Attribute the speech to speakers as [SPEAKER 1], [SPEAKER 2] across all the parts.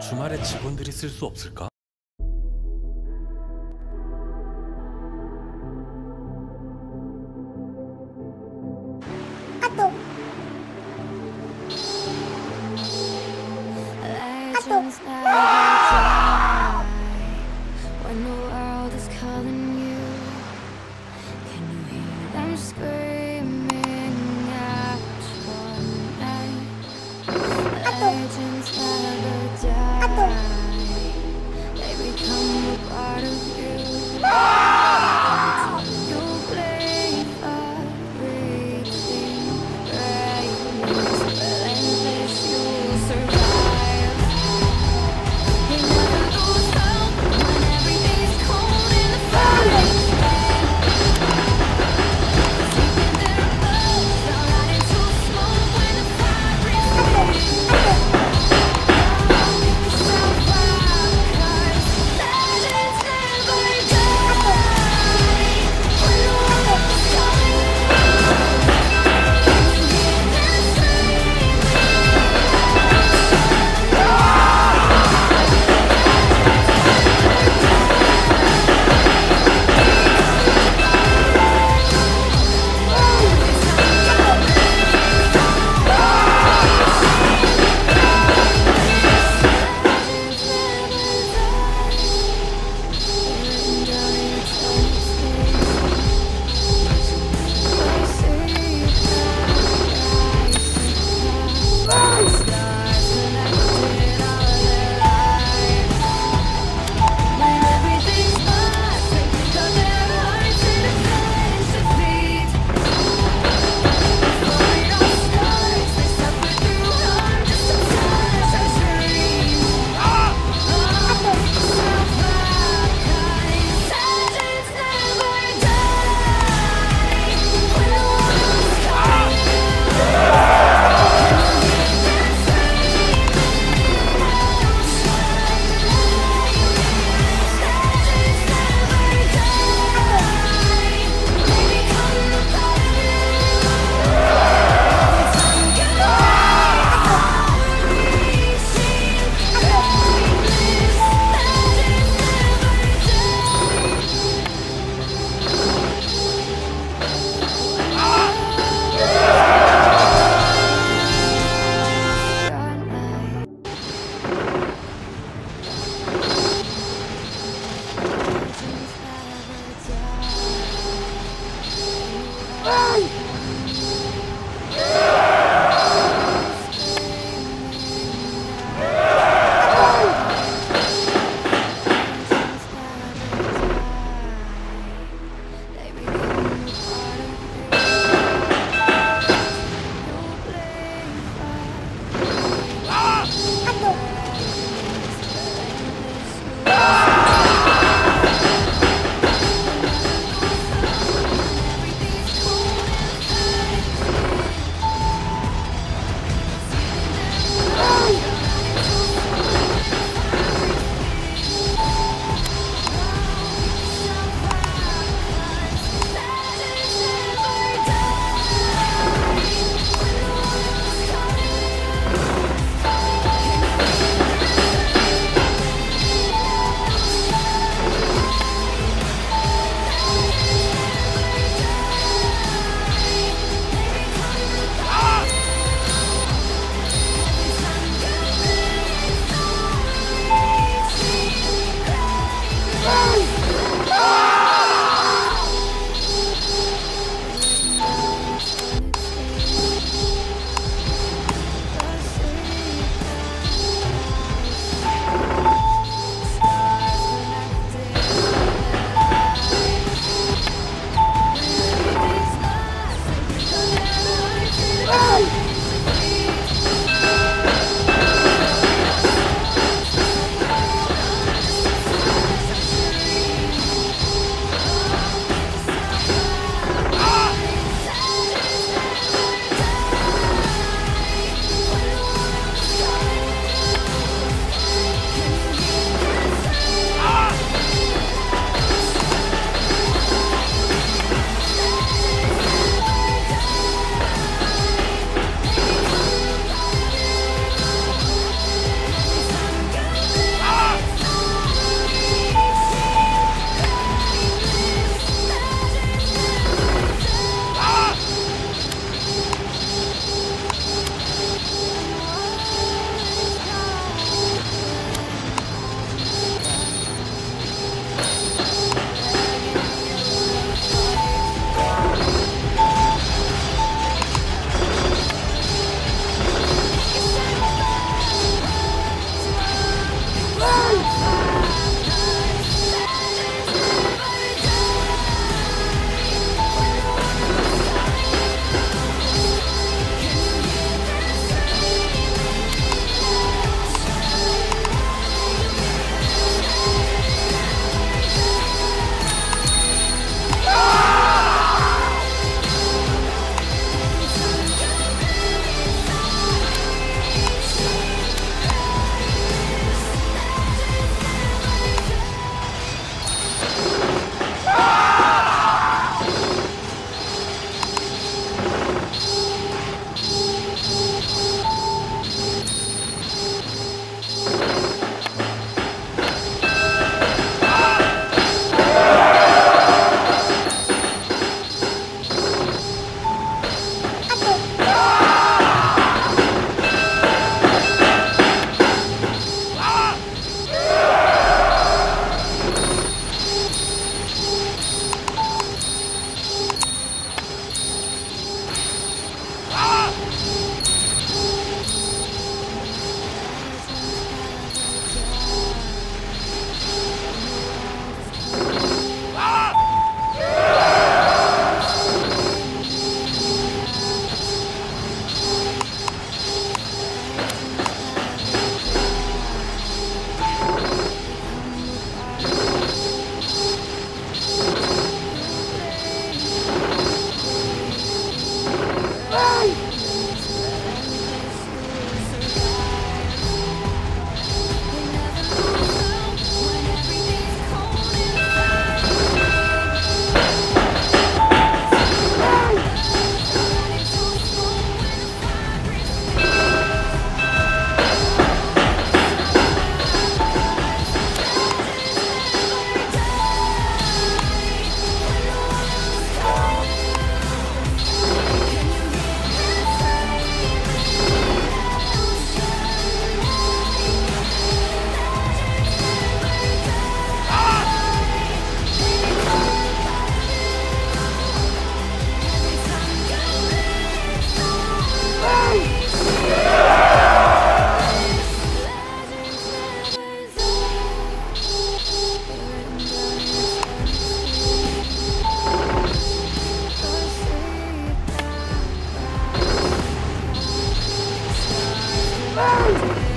[SPEAKER 1] 주말에 직원들이 쓸 수 없을까?
[SPEAKER 2] Woo!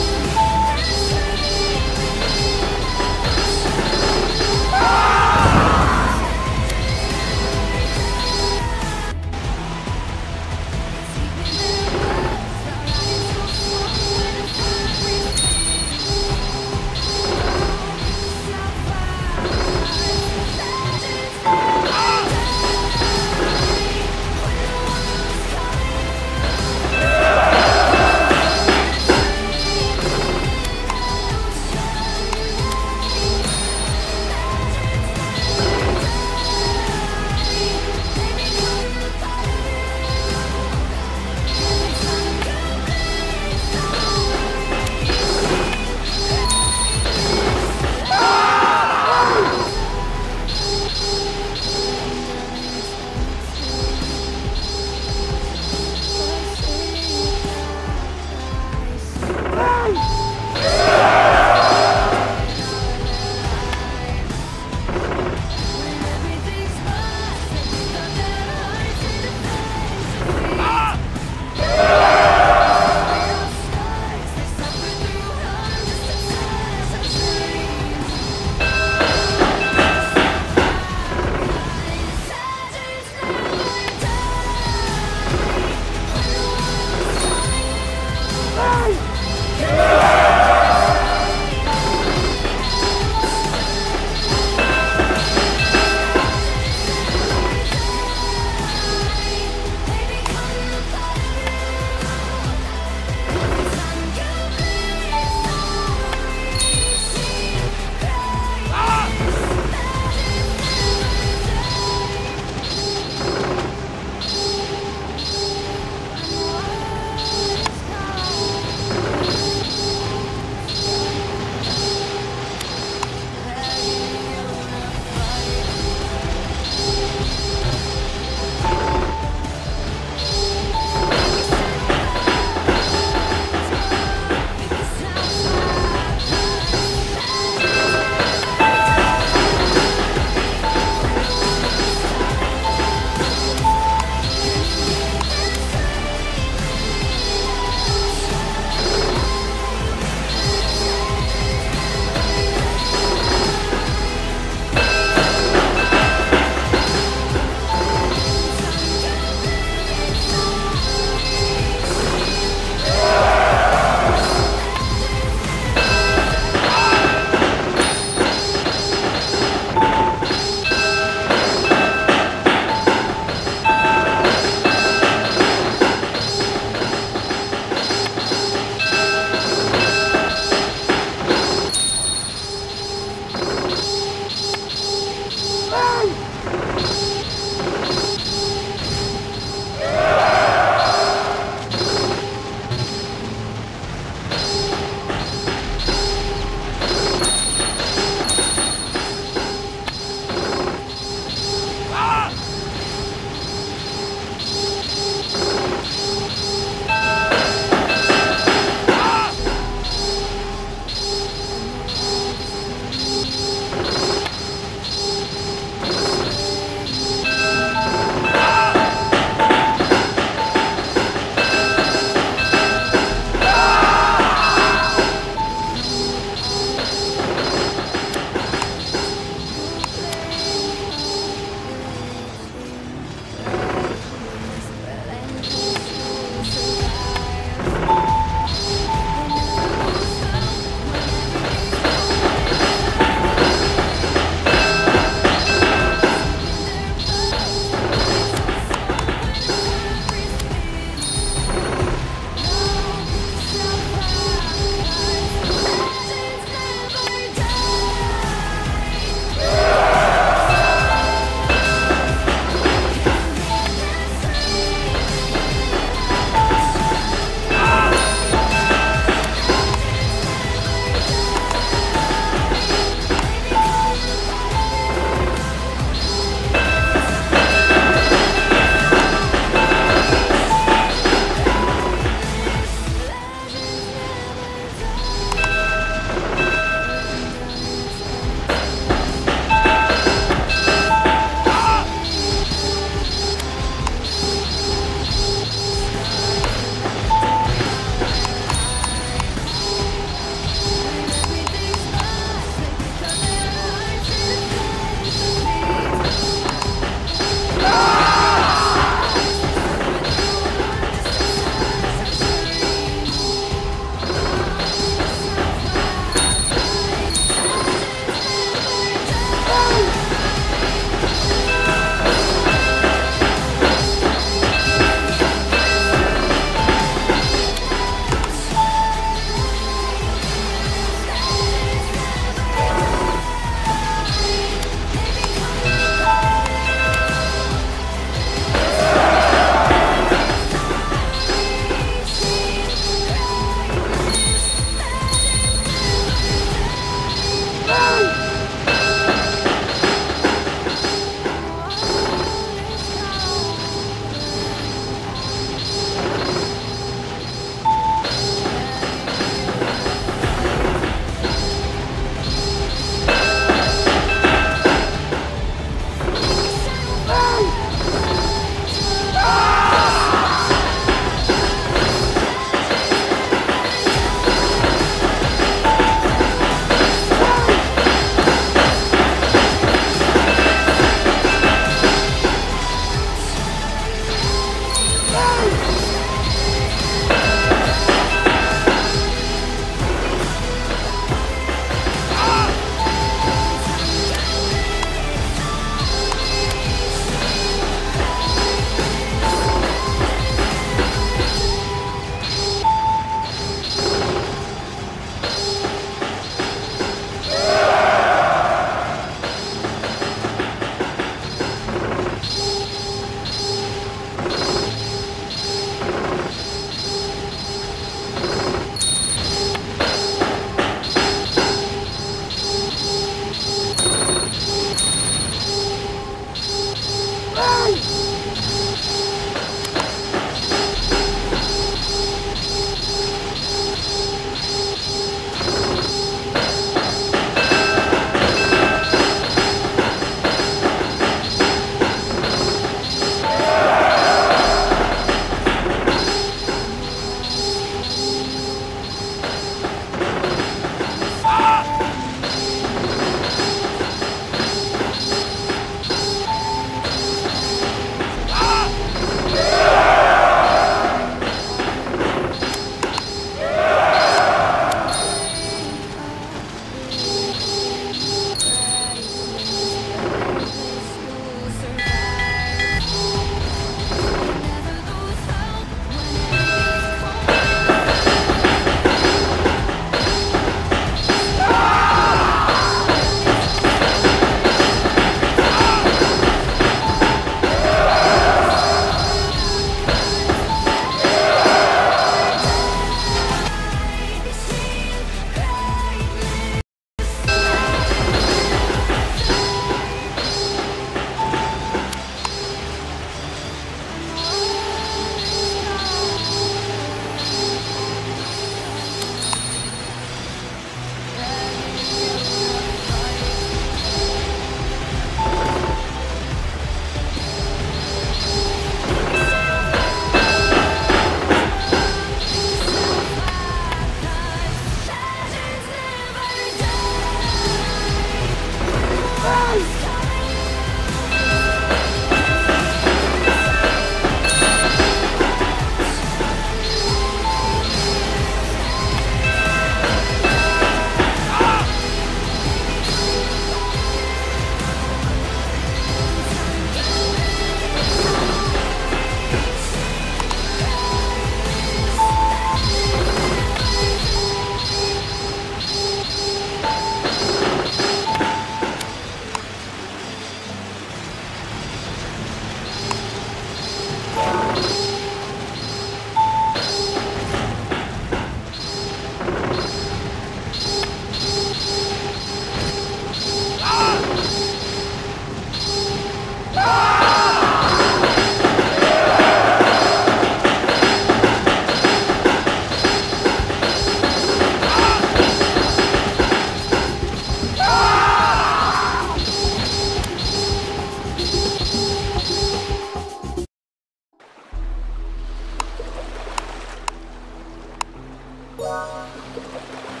[SPEAKER 2] あ。